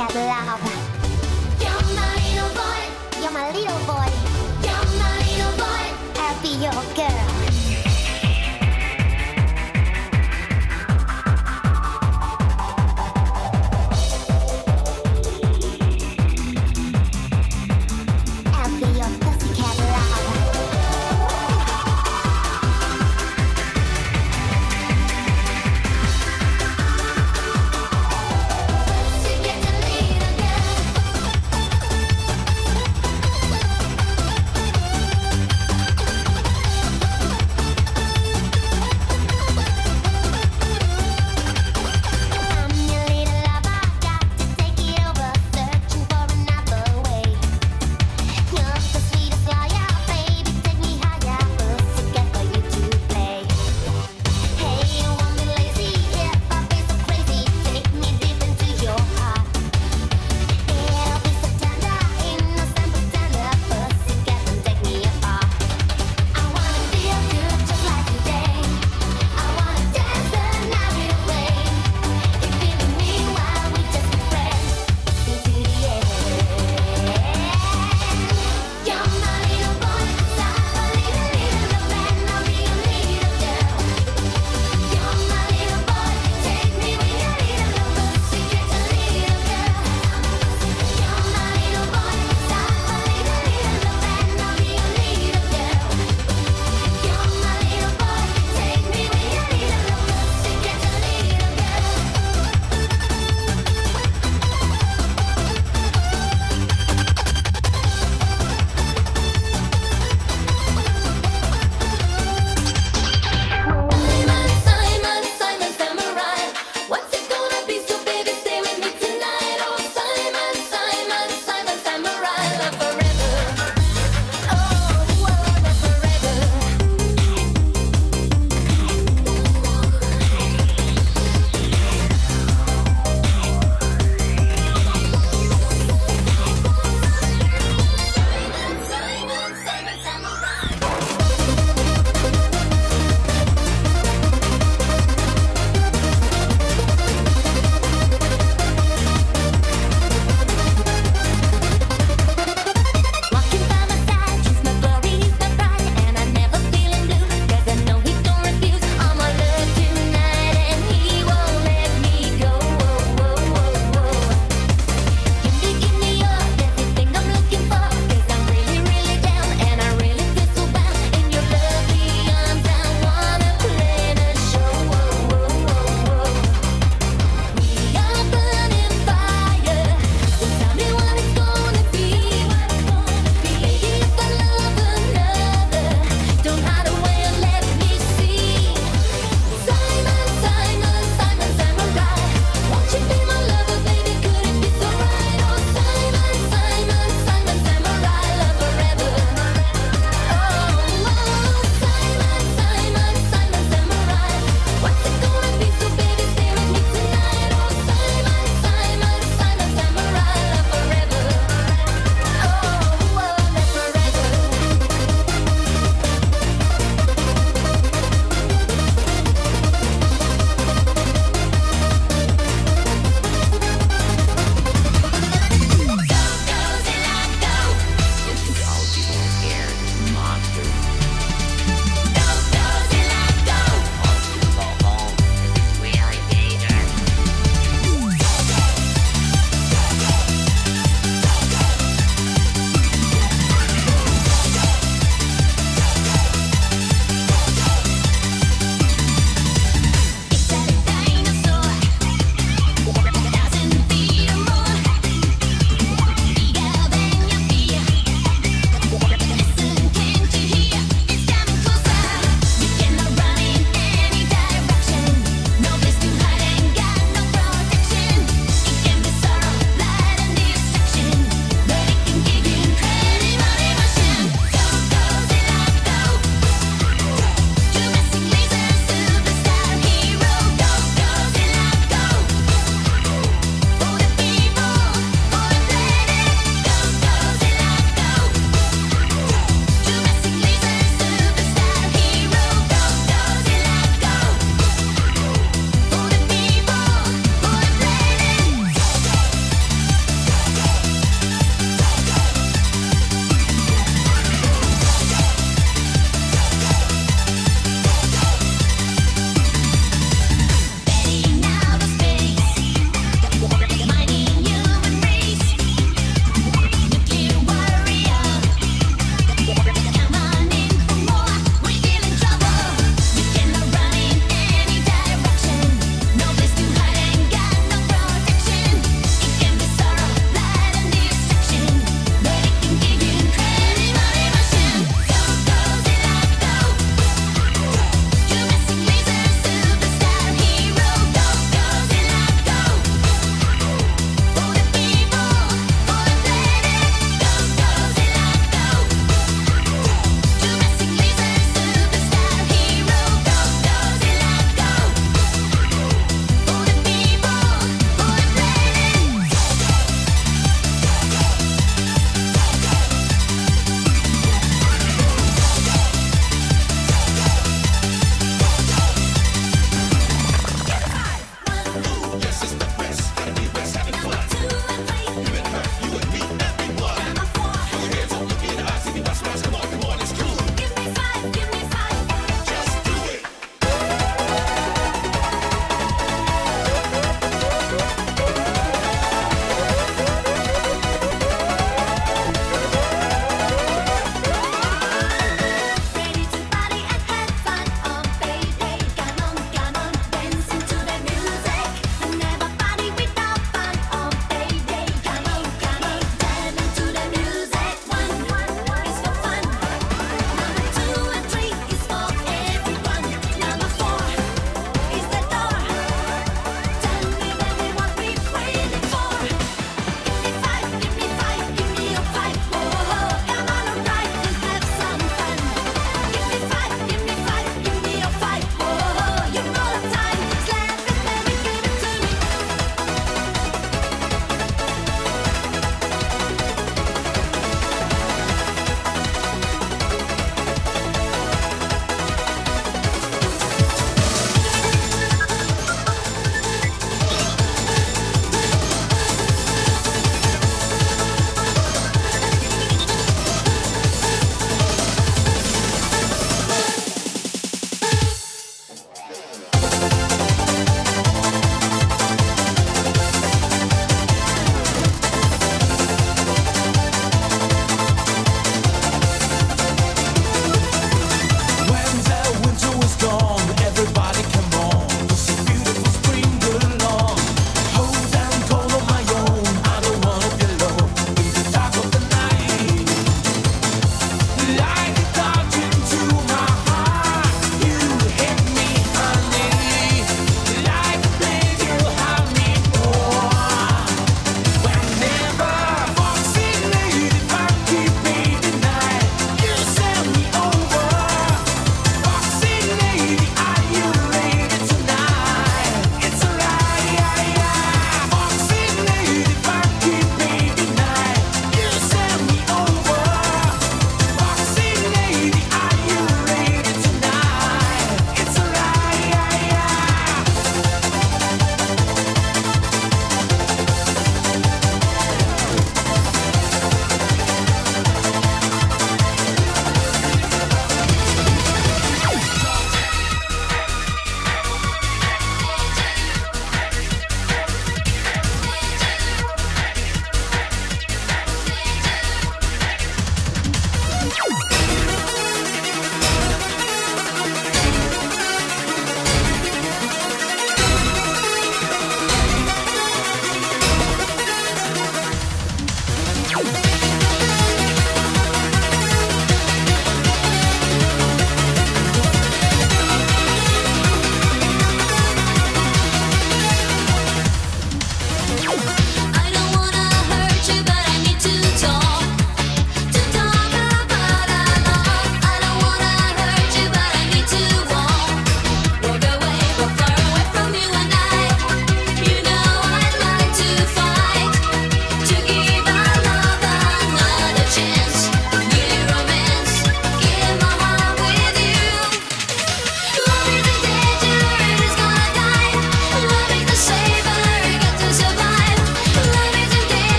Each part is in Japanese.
呀，对呀，好吧。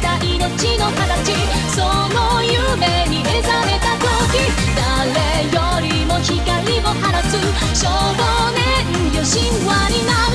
た命の形。その夢に目覚めた時誰よりも光を放つ。少年よ神話になる。